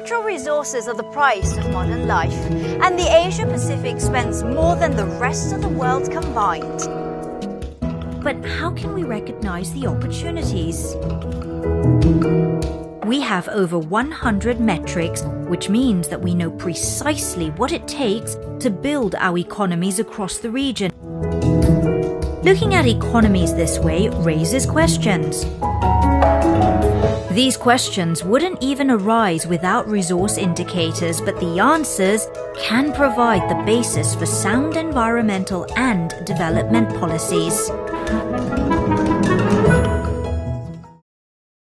Natural resources are the price of modern life, and the Asia Pacific spends more than the rest of the world combined. But how can we recognize the opportunities? We have over 100 metrics, which means that we know precisely what it takes to build our economies across the region. Looking at economies this way raises questions. These questions wouldn't even arise without resource indicators, but the answers can provide the basis for sound environmental and development policies.